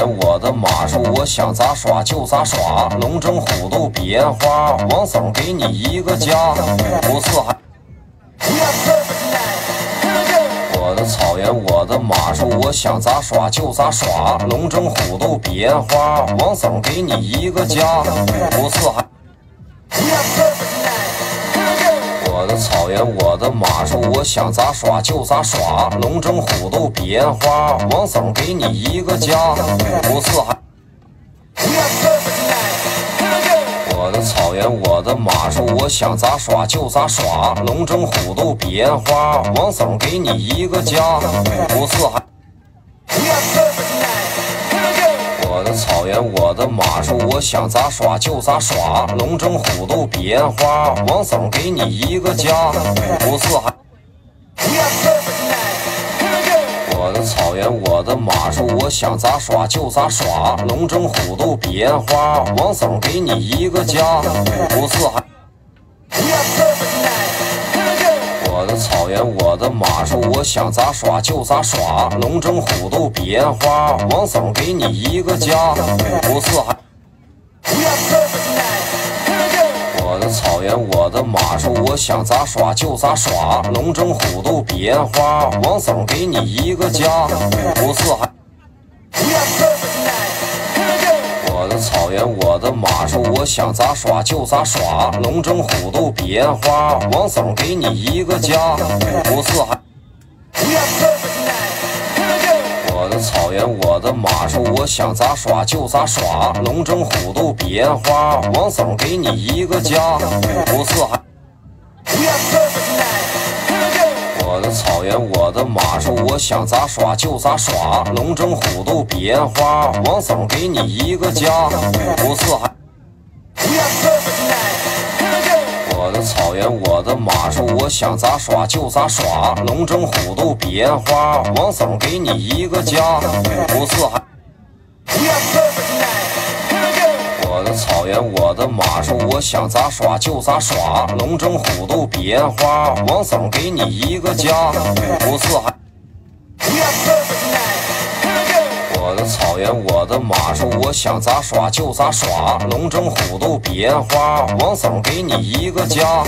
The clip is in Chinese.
我的马术，我想咋耍就咋耍，龙争虎斗比烟花，王总给你一个家，五四海。我的草原，我的马术，我想咋耍就咋耍，龙争虎斗比烟花，王总给你一个家，五四海。的草原，我的马术，我想咋耍就咋耍，龙争虎斗比烟花，王总给你一个家，五湖四海。我的草原，我的马术，我想咋耍就咋耍，龙争虎斗比烟花，王总给你一个家，五湖四海。我的马术，我想咋耍就咋耍，龙争虎斗比烟花，王总给你一个家，五湖四海。我的草原，我的马术，我想咋耍就咋耍，龙争虎斗比烟花，王总给你一个家，五湖四海。草原，我的马术，我想咋耍就咋耍，龙争虎斗比烟花，王总给你一个家，五四海。我的草原，我的马术，我想咋耍就咋耍，龙争虎斗比烟花，王总给你一个家，五湖四海。草原，我的马术，我想咋耍就咋耍，龙争虎斗比烟花，王总给你一个家，五湖四海。我的草原，我的马术，我想咋耍就咋耍，龙争虎斗比烟花，王总给你一个家，五湖四海。草原，我的马术，我想咋耍就咋耍，龙争虎斗比烟花，王总给你一个家，五湖四海。我的草原，我的马术，我想咋耍就咋耍，龙争虎斗比烟花，王总给你一个家，五湖四海。草原，我的马术，我想咋耍就咋耍，龙争虎斗比烟花，王总给你一个家，五湖四海。我的草原，我的马术，我想咋耍就咋耍，龙争虎斗比烟花，王总给你一个家。